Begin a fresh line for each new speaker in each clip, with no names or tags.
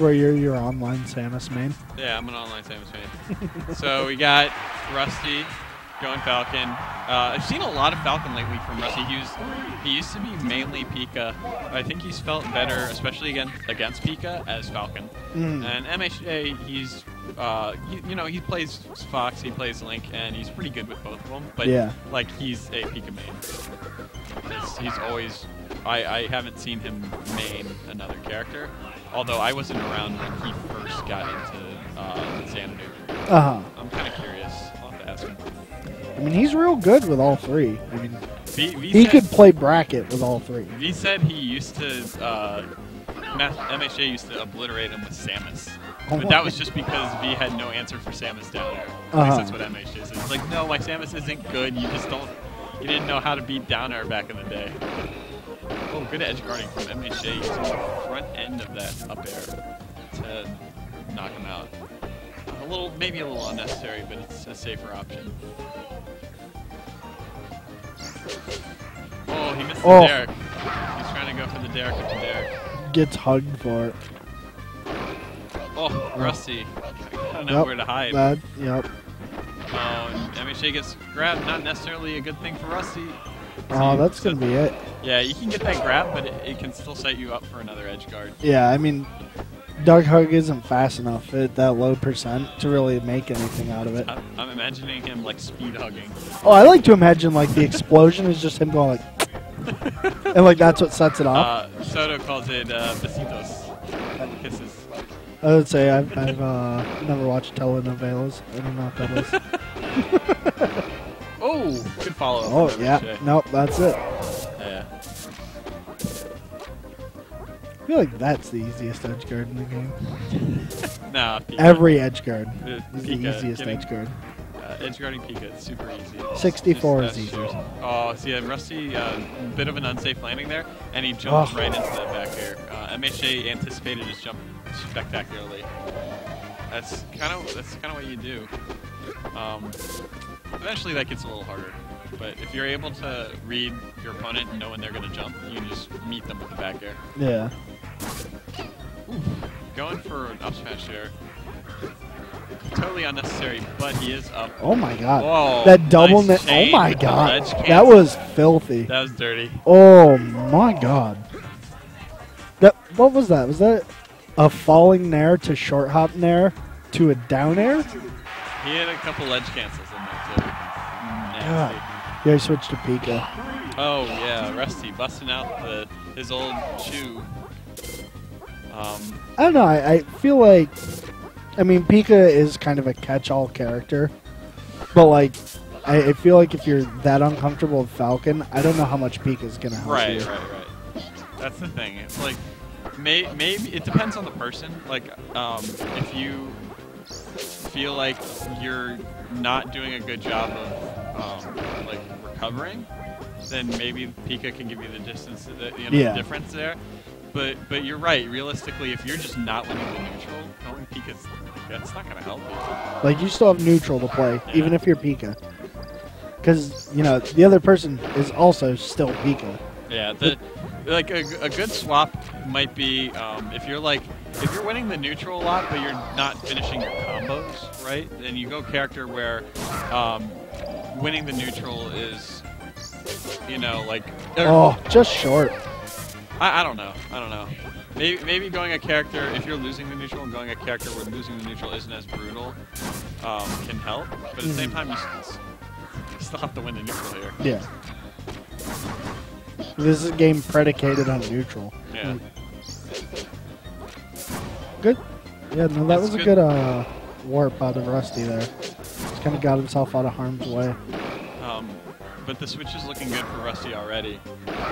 Where you're your online Samus main.
Yeah, I'm an online Samus fan. so we got Rusty going Falcon. Uh, I've seen a lot of Falcon lately from Rusty. He, was, he used to be mainly Pika. I think he's felt better, especially against against Pika, as Falcon.
Mm.
And MHA, he's uh, he, you know he plays Fox, he plays Link, and he's pretty good with both of them. But
Yeah.
like he's a Pika main. He's, he's always. I, I haven't seen him main another character, although I wasn't around when he first got into uh, Xanadu.
Uh huh.
I'm kind of curious. I'll have to ask him.
I mean, he's real good with all three. I mean,
V, v
he
said,
could play bracket with all three.
V said he used to. Uh, MHA used to obliterate him with Samus. But that was just because V had no answer for Samus down there. At
Uh-huh.
least that's what MHA says. It's like, no, my Samus isn't good. You just don't. You didn't know how to beat down air back in the day. Oh, good edge guarding from MHA using the front end of that up air to knock him out. A little, maybe a little unnecessary, but it's a safer option. Oh, he missed
Oh.
the Derek. He's trying to go for the Derek with the Derek.
Gets hugged for it.
Oh, Rusty. I don't know
Yep,
where to hide.
That, yep.
Oh, and MHA gets grabbed. Not necessarily a good thing for Rusty.
Oh, that's gonna be it.
Yeah, you can get that grab, but it, it can still set you up for another edge guard.
Yeah, I mean, Doug Hug isn't fast enough at that low percent to really make anything out of it.
I'm, I'm imagining him like speed hugging.
Oh, I like to imagine like the explosion is just him going like, and like that's what sets it off.
Uh, Soto calls it uh, besitos. Kisses.
I would say I've, I've uh, never watched telenovelas. I don't know what that is.
Oh, good follow up.
oh yeah,
MHA.
nope, that's it.
Yeah.
I feel like that's the easiest edge guard in the game.
Nah, Pika.
Every edge guard
Uh,
is
Pika
the easiest
getting-
edge guard.
Uh, edge guarding Pika, super easy.
64
Just,
is easier.
Oh, see, yeah, Rusty, uh, bit of an unsafe landing there, and he jumped
Oh.
right into that back air. Uh, MHA anticipated his jump spectacularly. That's kind of that's kind of what you do. Um, eventually, that gets a little harder, but if you're able to read your opponent and know when they're going to jump, you can just meet them with the back air.
Yeah.
Going for an up smash there. Totally unnecessary, but he is up.
Oh my god.
Whoa,
that double
nice
net. Oh my god. That was filthy.
That was dirty.
Oh my god. That what was that? Was that a falling nair to short hop nair to a down air?
He had a couple edge cancels
Yeah, I switched to Pika.
Oh yeah, Rusty busting out the his old shoe. Um,
I don't know. I, I feel like, I mean, Pika is kind of a catch-all character, but like, I, I feel like if you're that uncomfortable with Falcon, I don't know how much Pika's gonna help
right,
you.
right, right. That's the thing. It's like may, maybe it depends on the person. Like um, if you feel like you're not doing a good job of um, like recovering, then maybe Pika can give you the distance, the, you know,
Yeah.
the difference there. But but you're right. Realistically, if you're just not winning the neutral, going Pika's that's not gonna help you.
Like you still have neutral to play,
Yeah.
even if you're Pika, because you know the other person is also still Pika.
Yeah, the like a, a good swap might be um, if you're like if you're winning the neutral a lot, but you're not finishing your combos right. Then you go character where um, winning the neutral is you know like
Oh, just short.
I, I don't know I don't know. Maybe, maybe going a character if you're losing the neutral and going a character where losing the neutral isn't as brutal um, can help. But at the same time, you, still have to win the neutral here.
Yeah. This is a game predicated on neutral.
Yeah.
Good. Yeah, no, that
That's
was a
good.
good uh, warp out of Rusty there. Kind of got himself out of harm's way.
Um, but the switch is looking good for Rusty already.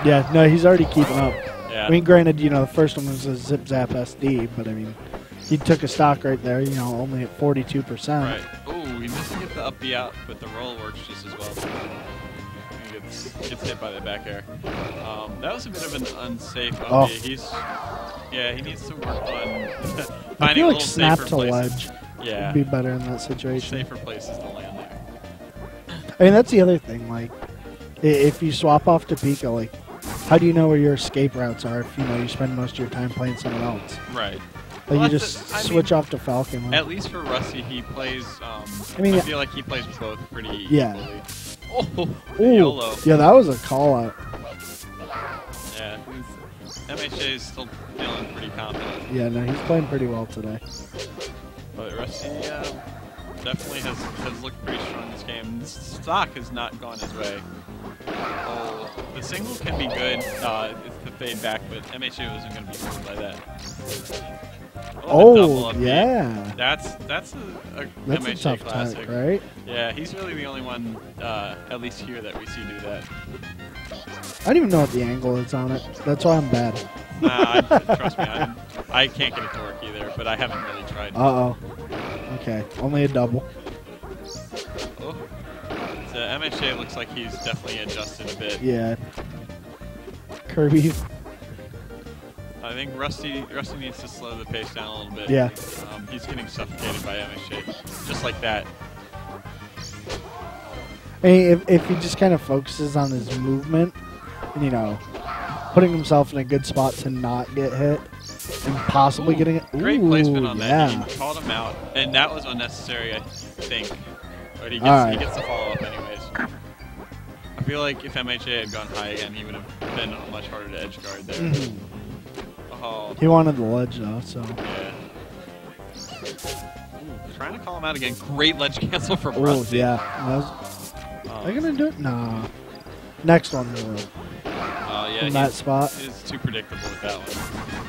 Yeah, no, he's already keeping up.
Yeah.
I mean, granted, you know, the first one was a zip zap SD, but I mean, he took a stock right there, you know, only at 42%.
Right. Oh, he doesn't get the up B out, but the roll works just as well. He gets, gets hit by the back air. Um, that was a bit of an unsafe up
Oh.
He's, yeah, he needs to work on
I
finding a
feel
little
like snap
safer
to
places.
ledge
Yeah,
would be better in that situation.
safer places to land there.
I mean, that's the other thing. Like, if you swap off to Pika, like, how do you know where your escape routes are if you know you spend most of your time playing someone else?
Right.
Like
Well,
you just
I
switch
mean,
off to Falcon. huh?
At least for Rusty, he plays. Um,
I mean,
I feel like he plays both pretty
Yeah.
equally. Oh,
Ooh, yeah, that was a call out.
Yeah, MHA is still feeling pretty confident,
Yeah, no, he's playing pretty well today.
But Rusty uh, definitely has, has looked pretty strong in this game. Stock has not gone his way. Oh, the single can be good. Uh, it's the fade back, but MHA wasn't going to be fooled by that. Oh,
Oh, yeah.
That's that's a, a
That's a tough
classic.
right?
Yeah, he's really the only one, uh, at least here, that we see do that.
I don't even know what the angle is on it. That's why I'm bad.
Nah, I, trust me, I, I can't get it to work either, but I haven't really tried.
Uh oh. Okay, only a double.
Oh. So MHA looks like he's definitely adjusted a bit.
Yeah. Kirby.
I think Rusty Rusty needs to slow the pace down a little bit.
Yeah.
Um, he's getting suffocated by MHA, just like that.
I mean, if, if he just kind of focuses on his movement, and, you know, putting himself in a good spot to not get hit, and possibly
Ooh,
getting it.
Great
Ooh,
placement on
yeah.
that. He called him out, and that was unnecessary, I think. But he gets,
right.
he gets the follow up anyways. I feel like if MHA had gone high again, he would have been much harder to edge guard there.
Mhm.
Oh,
He wanted the ledge though, so.
yeah. Ooh, trying to call him out again. Great ledge cancel from
Oh
Rusty.
yeah. Was,
Um,
are they gonna do it? Nah. Next one we will.
uh, yeah,
in that spot.
is too predictable with that one.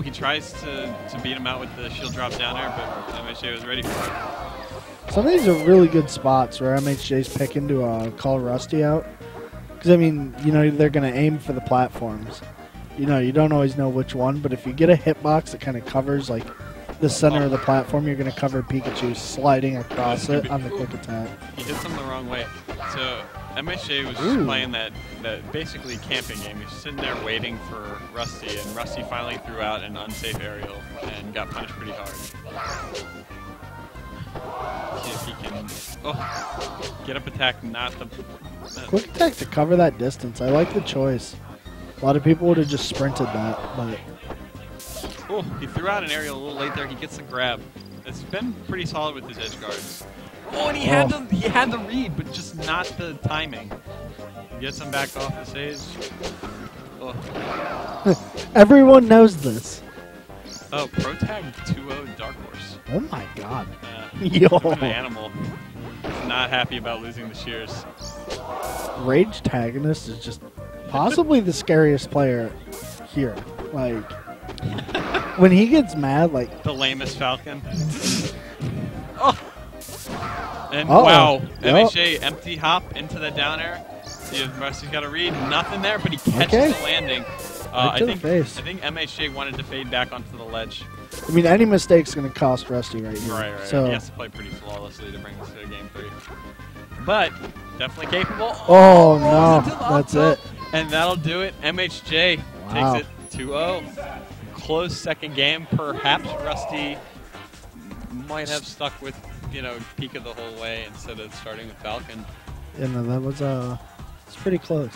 He tries to, to beat him out with the shield drop down there, but MHA was ready for it.
Some of these are really good spots where MHA's picking to uh, call Rusty out. Because, I mean, you know, they're going to aim for the platforms. You know, you don't always know which one, but if you get a hitbox that kind of covers, like, the center of the platform, you're going to cover Pikachu sliding across it on the quick attack.
He hits him the wrong way. So MHA was just
Ooh.
playing that, that basically camping game. He's sitting there waiting for Rusty, and Rusty finally threw out an unsafe aerial and got punished pretty hard. See if he can oh, get up attack, not the. uh,
Quick attack to cover that distance. I like the choice. A lot of people would have just sprinted that, but
He threw out an aerial a little late there. He gets the grab. It's been pretty solid with his edge guards. Oh, and he had
Oh.
the he had the read, but just not the timing. He gets him back off the stage. Oh,
everyone knows this.
oh Protag 2-0 Dark Horse.
Oh my god.
Uh,
Yo.
an animal. Not happy about losing the shears.
Rage Tagonist is just possibly the scariest player here. Like when he gets mad, like
The lamest Falcon. oh. And
Uh-oh.
wow,
Yep.
MHA empty hop into the down air. If Mercy's got a read. Nothing there, but he catches
Okay.
the landing. Uh, I
to
think. I think MHA wanted to fade back onto the ledge.
I mean, any mistake's going to cost Rusty right here.
Right, right.
So
He has to play pretty flawlessly to bring this to game three. But definitely capable.
Oh,
rolls
no.
up
That's it.
And that'll do it. MHA
Wow.
takes it 2-0. Close second game. Perhaps Rusty might have stuck with, you know, Pika the whole way instead of starting with Falcon.
you know that was uh, it's pretty close.